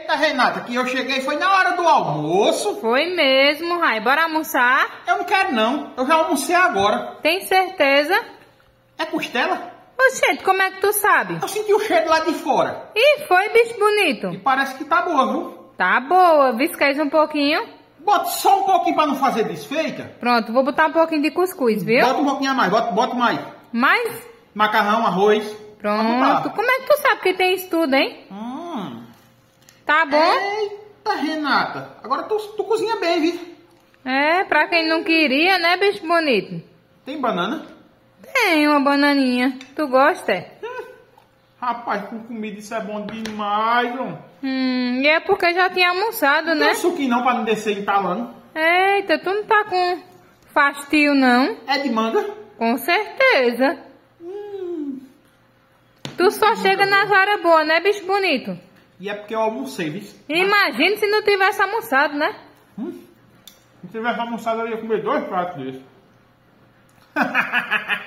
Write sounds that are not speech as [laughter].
Eita, Renata, que eu cheguei foi na hora do almoço. Foi mesmo, Rai. Bora almoçar? Eu não quero não, eu já almocei agora. Tem certeza? É costela? Oxente, como é que tu sabe? Eu senti o cheiro lá de fora. Ih, foi, bicho bonito. E parece que tá boa, viu? Tá boa, visquez um pouquinho. Bota só um pouquinho pra não fazer desfeita. Pronto, vou botar um pouquinho de cuscuz, viu? Bota um pouquinho a mais, bota, bota mais. Mais? Macarrão, arroz. Pronto. Como é que tu sabe que tem isso tudo, hein? Hum. Tá bom? Eita, Renata. Agora tu, tu cozinha bem, viu? É, pra quem não queria, né, bicho bonito? Tem banana? Tem uma bananinha. Tu gosta? é? Hum. Rapaz, com comida isso é bom demais, ó. Hum, e é porque já tinha almoçado, Não né? tem suquinho não pra não descer entalando. Eita, tu não tá com fastio, não? É de manga? Com certeza. Tu só chega nas horas boas, né, bicho bonito? E é porque eu almocei, viu? Imagina se não tivesse almoçado, né? Hum? Se tivesse almoçado, eu ia comer dois pratos desses. [laughs]